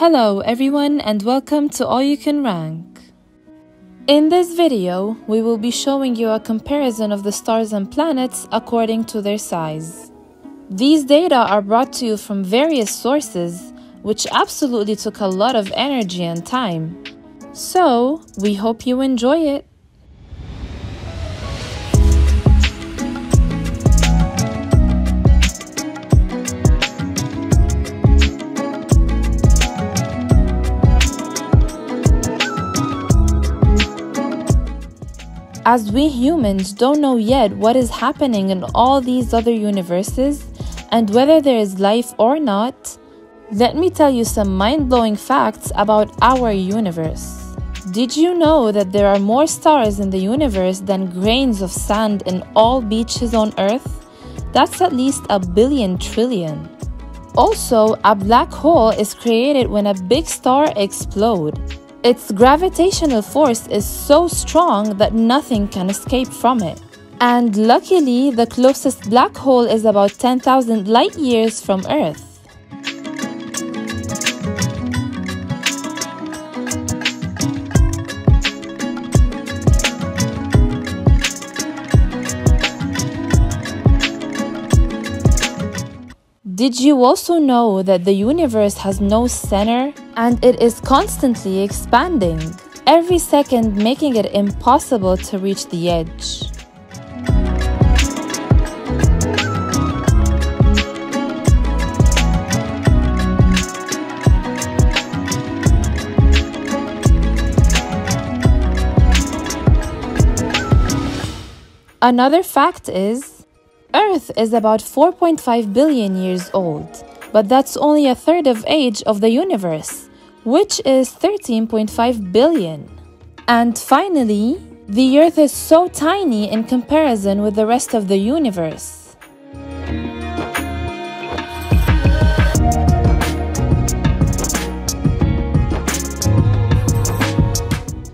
Hello everyone and welcome to All You Can Rank. In this video, we will be showing you a comparison of the stars and planets according to their size. These data are brought to you from various sources, which absolutely took a lot of energy and time. So, we hope you enjoy it. As we humans don't know yet what is happening in all these other universes and whether there is life or not, let me tell you some mind blowing facts about our universe. Did you know that there are more stars in the universe than grains of sand in all beaches on Earth? That's at least a billion trillion. Also, a black hole is created when a big star explodes. Its gravitational force is so strong that nothing can escape from it. And luckily, the closest black hole is about 10,000 light years from Earth. Did you also know that the universe has no center and it is constantly expanding, every second making it impossible to reach the edge? Another fact is Earth is about 4.5 billion years old, but that's only a third of age of the universe, which is 13.5 billion. And finally, the Earth is so tiny in comparison with the rest of the universe.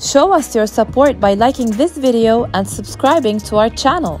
Show us your support by liking this video and subscribing to our channel.